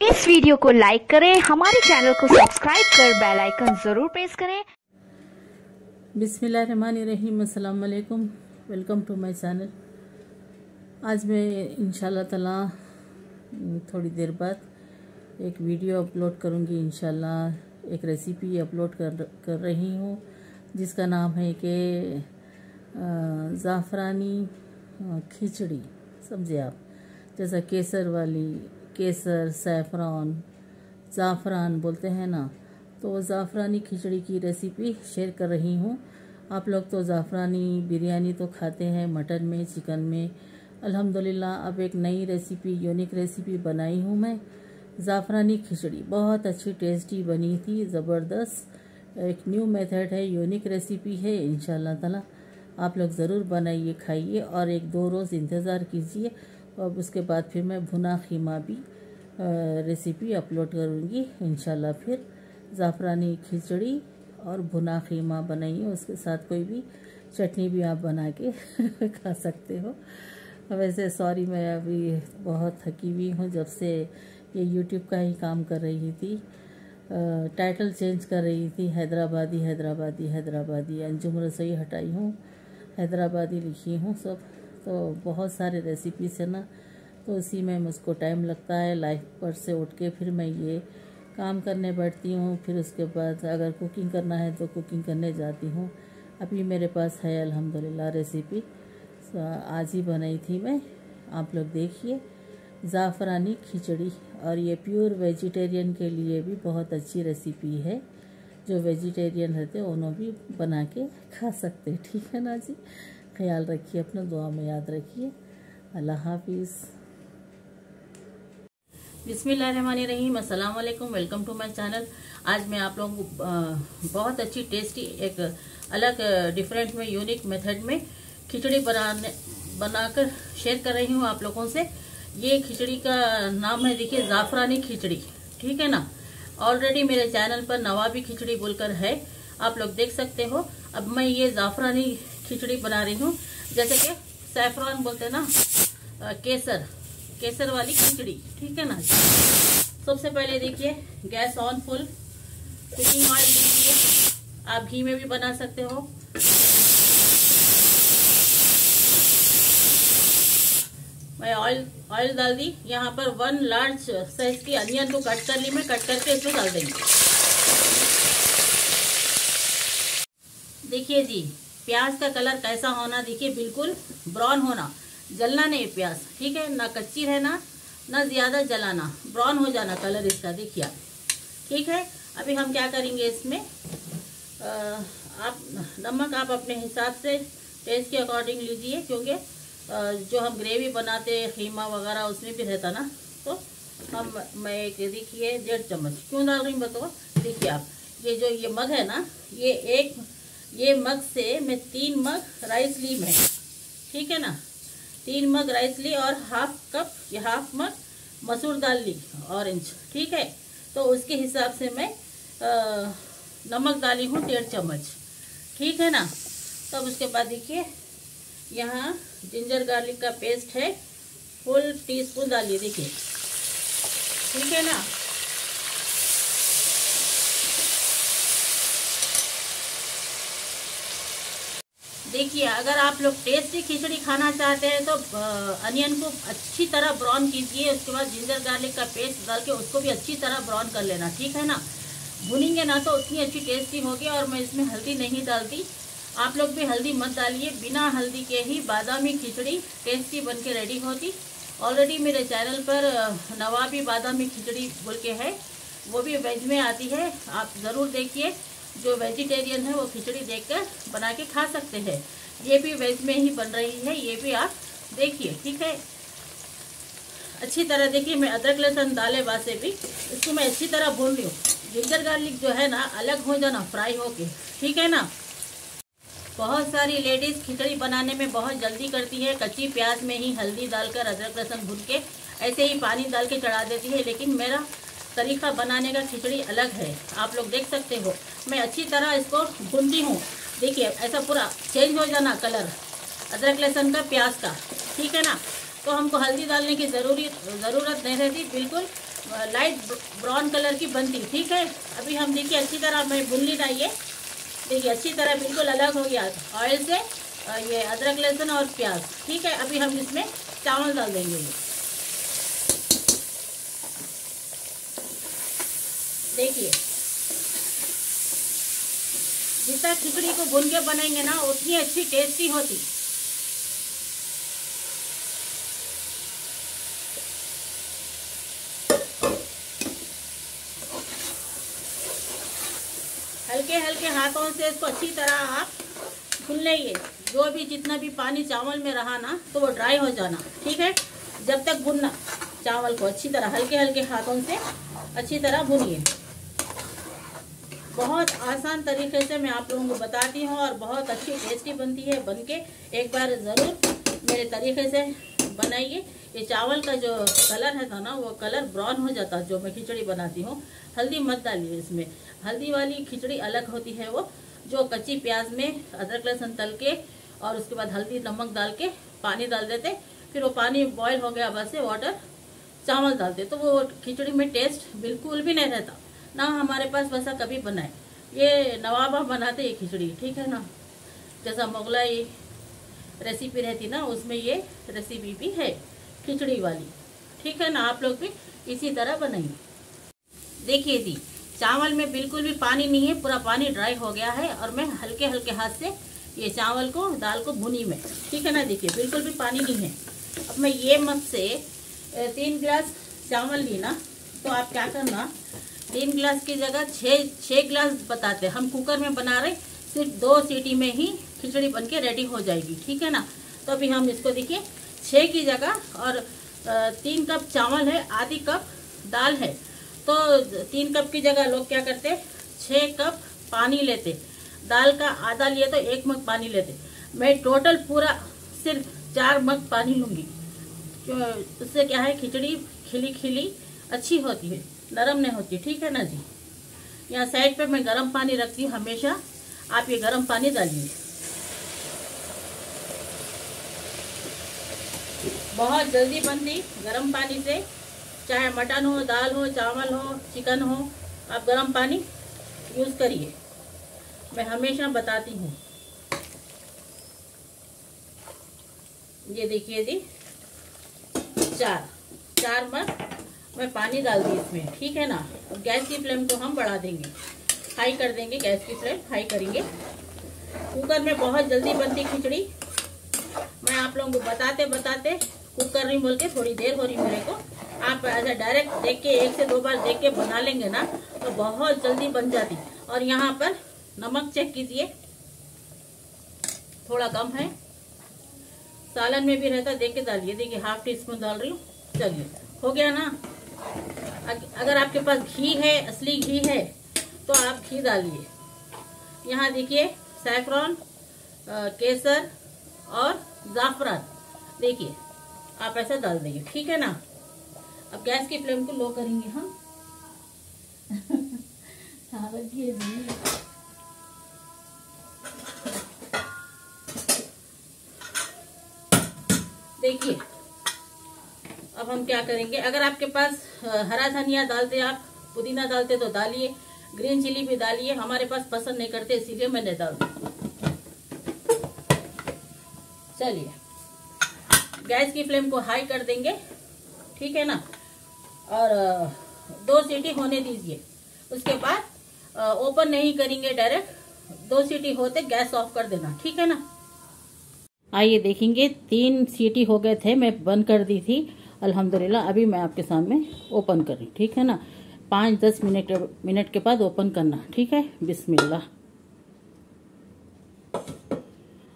इस वीडियो को लाइक करें, हमारे चैनल को सब्सक्राइब कर बेल आइकन ज़रूर प्रेस करें। बिसमीम अस्सलाम वालेकुम वेलकम टू माय चैनल। आज मैं इंशाल्लाह ताला थोड़ी देर बाद एक वीडियो अपलोड करूँगी, इंशाल्लाह एक रेसिपी अपलोड कर कर रही हूँ, जिसका नाम है कि ज़ाफ़रानी खिचड़ी, समझे आप? जैसा केसर वाली केसर, सैफरान, ज़ाफ़रान बोलते हैं ना। तो ज़ाफ़रानी खिचड़ी की रेसिपी शेयर कर रही हूँ। आप लोग तो ज़ाफ़रानी बिरयानी तो खाते हैं, मटन में, चिकन में। अल्हम्दुलिल्लाह, अब एक नई रेसिपी यूनिक रेसिपी बनाई हूँ मैं। ज़ाफ़रानी खिचड़ी, बहुत अच्छी टेस्टी बनी थी, ज़बरदस्त। एक न्यू मेथड है यूनिक रेसिपी है इन ताला। आप लोग ज़रूर बनाइए, खाइए और एक दो रोज़ इंतज़ार कीजिए। और उसके बाद फिर मैं भुना खीमा भी रेसिपी अपलोड करूँगी इन फिर। ज़ाफ़रानी खिचड़ी और भुना खीमा बनाइए, उसके साथ कोई भी चटनी भी आप बना के खा सकते हो। वैसे सॉरी मैं अभी बहुत थकी हुई हूँ, जब से ये यूट्यूब का ही काम कर रही थी। टाइटल चेंज कर रही थी, हैदराबादी हैदराबादी हैदराबादी, अंजुम रसोई हटाई हूँ, हैदराबादी लिखी हूँ सब। तो बहुत सारे रेसिपीज़ है ना। तो उसी में मुझको टाइम लगता है लाइफ पर से उठ के फिर मैं ये काम करने बैठती हूँ। फिर उसके बाद अगर कुकिंग करना है तो कुकिंग करने जाती हूँ। अभी मेरे पास है अल्हम्दुलिल्लाह रेसिपी तो आज ही बनाई थी मैं। आप लोग देखिए। ज़ाफ़रानी खिचड़ी। और ये प्योर वेजिटेरियन के लिए भी बहुत अच्छी रेसिपी है। जो वेजिटेरियन रहते उन्हों भी बना के खा सकते ठीक है ना जी? ख्याल रखिए, अपना दुआ में याद रखिए। अल्लाह हाफिज़। अस्सलाम वालेकुम वेलकम टू माय चैनल। आज मैं आप लोगों को बहुत अच्छी, टेस्टी, एक अलग, डिफरेंट में, यूनिक मेथड में खिचड़ी बनाने, बनाकर शेयर कर रही हूँ आप लोगों से। ये खिचड़ी का नाम है, देखिए, ज़ाफ़रानी खिचड़ी। ठीक है ना? ऑलरेडी मेरे चैनल पर नवाबी खिचड़ी बोलकर है। आप लोग देख सकते हो। अब मैं ये ज़ाफ़रानी खिचड़ी बना रही हूँ। जैसे कि सैफरान बोलते हैं ना केसर केसर वाली खिचड़ी, ठीक है ना? सबसे पहले देखिए, gas on full cooking oil लीजिए। आप घी में भी बना सकते हो। मैं ऑयल ऑयल डाल दी। यहाँ पर वन लार्ज साइज़ की अनियन को कट कर ली। मैं कट करके इसमें डाल देंगे। देखिए जी प्याज का कलर कैसा होना देखिए बिल्कुल ब्राउन होना। जलना नहीं प्याज ठीक है? ना कच्ची रहना ना ज़्यादा जलाना। ब्राउन हो जाना कलर इसका देखिए आप। ठीक है? अभी हम क्या करेंगे इसमें? आ, आप नमक आप अपने हिसाब से टेस्ट के अकॉर्डिंग लीजिए क्योंकि जो हम ग्रेवी बनाते खीमा वगैरह उसमें भी रहता ना। तो हम मैं देखिए डेढ़ चम्मच। क्यों डाल रही हूँ बताओ? देखिए आप ये जो ये मग है ना ये एक ये मग से मैं तीन मग राइस ली मैं। ठीक है ना? तीन मग राइस ली और हाफ़ कप या हाफ़ मग मसूर दाल ली ऑरेंज ठीक है? तो उसके हिसाब से मैं आ, नमक डाली हूँ डेढ़ चम्मच। ठीक है ना? तब उसके बाद देखिए यहाँ जिंजर गार्लिक का पेस्ट है फुल टी स्पून डालिए देखिए। ठीक है ना? देखिए, अगर आप लोग टेस्टी खिचड़ी खाना चाहते हैं तो अनियन को अच्छी तरह ब्राउन कीजिए, उसके बाद जिंजर गार्लिक का पेस्ट डाल के उसको भी अच्छी तरह ब्राउन कर लेना, ठीक है ना? भुनेंगे ना तो उतनी अच्छी टेस्टी होगी और मैं इसमें हल्दी नहीं डालती। आप लोग भी हल्दी मत डालिए, बिना हल्दी के ही बादामी खिचड़ी टेस्टी बन के रेडी होती। ऑलरेडी मेरे चैनल पर नवाबी बादामी खिचड़ी बोल के है, वो भी वेज में आती है, आप ज़रूर देखिए। जो वेजिटेरियन है, वो खिचड़ी देखकर बना के खा सकते हैं। ये भी वेज में ही बन रही है, ये भी आप देखिए, ठीक है? अच्छी तरह देखिए, मैं अदरक, लहसुन डाले वासे भी इसको मैं अच्छी तरह भून रही हूँ जिंजर गार्लिक जो है ना, अलग हो जाना फ्राई होके, ठीक है ना? बहुत सारी लेडीज़ खिचड़ी बनाने में बहुत जल्दी करती है, कच्ची प्याज में ही हल्दी डालकर अदरक, लहसुन भून के, ऐसे ही पानी डाल के चढ़ा देती है, लेकिन मेरा तरीका बनाने का खिचड़ी अलग है। आप लोग देख सकते हो। मैं अच्छी तरह इसको भूनती हूँ। देखिए, ऐसा पूरा चेंज हो जाना कलर अदरक, लहसुन का प्याज का। ठीक है ना? तो हमको हल्दी डालने की ज़रूरी, ज़रूरत नहीं रहती। बिल्कुल लाइट ब्राउन कलर की बनती। ठीक है? अभी हम देखिए, अच्छी तरह मैं भून ली ना ये देखिए, अच्छी तरह बिल्कुल अलग हो गया। ऑयल से ये अदरक, लहसुन और प्याज। ठीक है? अभी हम इसमें चावल डाल देंगे। देखिए जितना खिचड़ी को भून के बनाएँगे ना, उतनी अच्छी टेस्टी होती। हल्के हल्के हाथों से इसको अच्छी तरह आप भून लेंगे। जो भी जितना भी पानी चावल में रहा ना तो वो ड्राई हो जाना, ठीक है? जब तक भुनना, चावल को अच्छी तरह हल्के हल्के हाथों से अच्छी तरह भुनिए। बहुत आसान तरीके से मैं आप लोगों को बताती हूँ और बहुत अच्छी टेस्टी बनती है। बन के एक बार ज़रूर मेरे तरीके से बनाइए। ये चावल का जो कलर है था ना, वो कलर ब्राउन हो जाता जो मैं खिचड़ी बनाती हूँ। हल्दी मत डालिए इसमें। हल्दी वाली खिचड़ी अलग होती है वो, जो कच्ची प्याज में अदरक लहसुन तल के और उसके बाद हल्दी नमक डाल के पानी डाल देते। फिर वो पानी बॉयल हो गया बस से वाटर चावल डालते। तो वो खिचड़ी में टेस्ट बिल्कुल भी नहीं रहता। ना हमारे पास वैसा कभी बनाए ये नवाबा बनाते ये खिचड़ी, ठीक है ना? जैसा मुगलाई रेसिपी रहती ना, उसमें ये रेसिपी भी है, खिचड़ी वाली। ठीक है ना? आप लोग भी इसी तरह बनाइए। देखिए जी, चावल में बिल्कुल भी पानी नहीं है, पूरा पानी ड्राई हो गया है और मैं हल्के हल्के हाथ से ये चावल को, दाल को भुनी में। ठीक है ना? देखिए, बिल्कुल भी पानी नहीं है। अब मैं ये मत से तीन गिलास चावल ली ना तो आप क्या करना तीन गिलास की जगह छः छः गिलास बताते हैं। हम कुकर में बना रहे, सिर्फ़ दो सीटी में ही खिचड़ी बन के रेडी हो जाएगी, ठीक है ना? तो अभी हम इसको देखिए छः की जगह और तीन कप चावल है, आधी कप दाल है। तो तीन कप की जगह लोग क्या करते छः कप पानी लेते। दाल का आधा लिए तो एक मग पानी लेते। मैं टोटल पूरा सिर्फ़ चार मग पानी लूँगी। उससे क्या है, खिचड़ी खिली खिली अच्छी होती है। नरम नहीं होती, ठीक है ना जी? यहाँ साइड पे मैं गर्म पानी रखती हूँ हमेशा। आप ये गर्म पानी डालिए। बहुत जल्दी बनती, गर्म पानी से। चाहे मटन हो, दाल हो, चावल हो, चिकन हो, आप गर्म पानी यूज़ करिए। मैं हमेशा बताती हूँ। ये देखिए जी, चार। चार मग मैं पानी डाल दी इसमें, ठीक है ना? गैस की फ्लेम को हम बढ़ा देंगे। हाई कर देंगे गैस की फ्लेम हाई करेंगे। कुकर में बहुत जल्दी बनती खिचड़ी। मैं आप लोगों को बताते बताते कुकर कर रही बोल के थोड़ी देर हो रही मेरे को। आप ऐसा डायरेक्ट देख के, एक से दो बार देख के बना लेंगे ना तो बहुत जल्दी बन जाती। और यहाँ पर नमक चेक कीजिए। थोड़ा कम है। सालन में भी रहता देख के डालिए। देखिए हाफ़ टी स्पून डाल रही हूँ। चलिए, हो गया ना? अगर आपके पास घी है असली घी है तो आप घी डालिए। यहाँ देखिए सैफरॉन केसर और जाफरान। देखिए आप ऐसा डाल देंगे ठीक है ना? अब गैस की फ्लेम को लो करेंगे हम देखिए अब हम क्या करेंगे? अगर आपके पास हरा धनिया डालते आप, पुदीना डालते तो डालिए, ग्रीन चिली भी डालिए, हमारे पास पसंद नहीं करते, इसीलिए मैंने डाल चलिए। गैस की फ्लेम को हाई कर देंगे, ठीक है ना? और दो सीटी होने दीजिए। उसके बाद ओपन नहीं करेंगे डायरेक्ट, दो सीटी होते गैस ऑफ़ कर देना, ठीक है ना? आइए देखेंगे, तीन सीटी हो गए थे, मैं बंद कर दी थी। अल्हम्दुलिल्लाह, अभी मैं आपके सामने ओपन कर रही ठीक है ना? पाँच दस मिनट मिनट के बाद ओपन करना, ठीक है? बिस्मिल्लाह।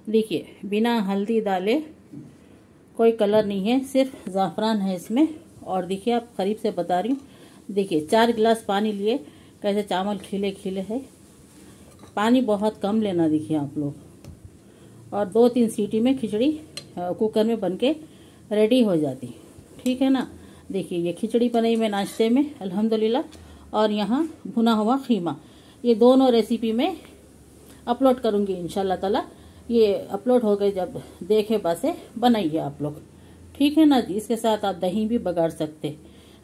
देखिए, बिना हल्दी डाले कोई कलर नहीं है, सिर्फ़ ज़ाफ़रान है इसमें। और देखिए, आप करीब से बता रही हूँ, देखिए, चार गिलास पानी लिए, कैसे चावल खिले खिले है। पानी बहुत कम लेना, देखिए आप लोग। और दो तीन सीटी में खिचड़ी कुकर में बन के रेडी हो जाती ठीक है ना? देखिए ये खिचड़ी बनाई मैं नाश्ते में अल्हम्दुलिल्लाह। और यहाँ भुना हुआ खीमा। ये दोनों रेसिपी में अपलोड करूँगी इन ताला। ये अपलोड हो गए जब देखे बसे बनाइए आप लोग। ठीक है ना जी? इसके साथ आप दही भी बगाड़ सकते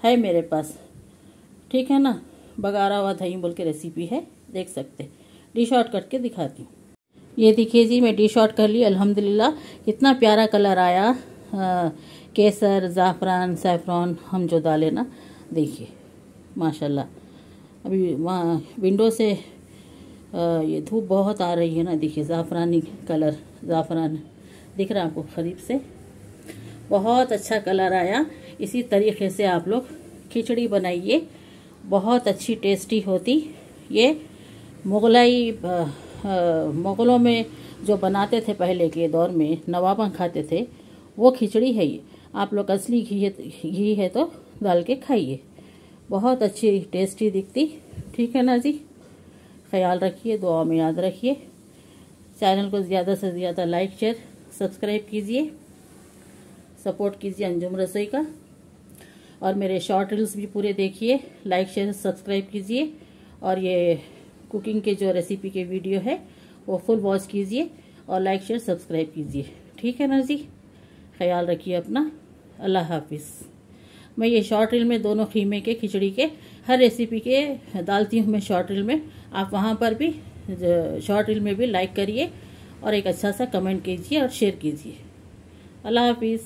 है। मेरे पास। ठीक है ना? बगाड़ा हुआ दही बोल के रेसिपी है देख सकते डिश आउट करके दिखाती हूँ। ये देखिए जी मैं डिश आउट कर ली अल्हम्दुलिल्लाह। कितना प्यारा कलर आया। आ, केसर ज़ाफ़रान सैफ़रॉन हम जो डाले ना देखिए माशाल्लाह। अभी वहाँ विंडो से आ, ये धूप बहुत आ रही है ना देखिए ज़ाफ़रानी कलर ज़ाफ़रान। दिख रहा है आपको करीब से? बहुत अच्छा कलर आया। इसी तरीके से आप लोग खिचड़ी बनाइए। बहुत अच्छी टेस्टी होती। ये मुगलाई मुग़लों में जो बनाते थे पहले के दौर में नवाबा खाते थे वो खिचड़ी है ये। आप लोग असली घी है घी है तो डाल के खाइए। बहुत अच्छी टेस्टी दिखती। ठीक है ना जी? ख्याल रखिए दुआ में याद रखिए। चैनल को ज़्यादा से ज़्यादा लाइक शेयर सब्सक्राइब कीजिए। सपोर्ट कीजिए अंजुम रसोई का। और मेरे शॉर्ट रील्स भी पूरे देखिए। लाइक शेयर सब्सक्राइब कीजिए। और ये कुकिंग के जो रेसिपी के वीडियो है, वो फुल वॉच कीजिए। और लाइक शेयर सब्सक्राइब कीजिए। ठीक है ना जी? ख्याल रखिए अपना। अल्लाह हाफिज़। मैं ये शॉर्ट रील में दोनों खीमे के, खिचड़ी के, हर रेसिपी के डालती हूँ मैं शॉर्ट रील में। आप वहाँ पर भी शॉर्ट रील में भी लाइक करिए और एक अच्छा सा कमेंट कीजिए और शेयर कीजिए। अल्लाह हाफिज़।